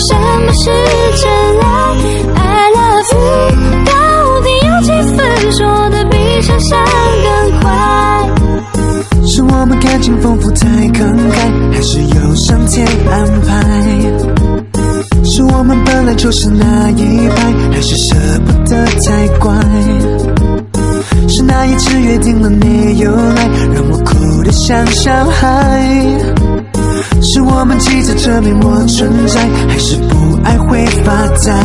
什么是真爱？I love you，到底有几分说的比想象更快？是我们感情丰富太慷慨，还是有上天安排？是我们本来就是那一派，还是舍不得太乖？是那一次约定了没有来，让我哭得像小孩？证明我存在，还是不爱会发呆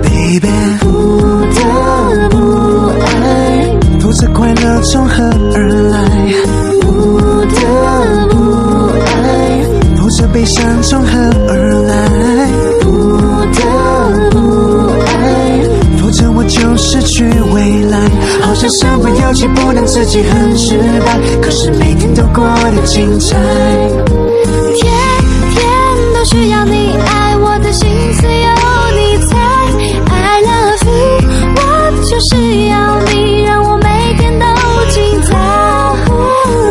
？Baby，不得不爱，否则快乐从何而来？不得不爱，否则悲伤从何而来？不得不爱，否则我就失去未来。好像身不由己，不能自己很失败，可是每天都过得精彩。都需要你爱，我的心思有你猜。I love you，我就是要你，让我每天都精彩。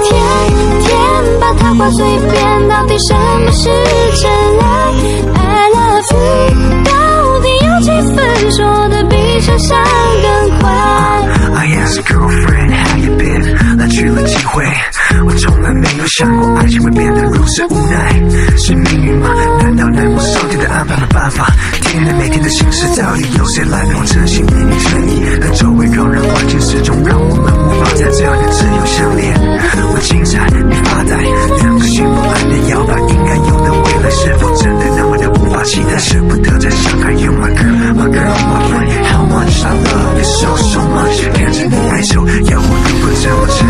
天天把它挂嘴边，到底什么是真爱？I love you，到底有几分说的比想象更快？I asked girlfriend how you been，来去了几回，我从来没有想过爱情会变得如此无奈，法听着每天的心事到底由谁来陪真心心你诚意但周围扰人的环境始终让我们无法在这样的自由相恋。我精彩你发呆两个心不安的摇摆应该有的未来是否真的那么的无法期待舍不得再伤害，You my girl my girl my friendhow much i love you so so much 看着你哀愁要我如何怎么承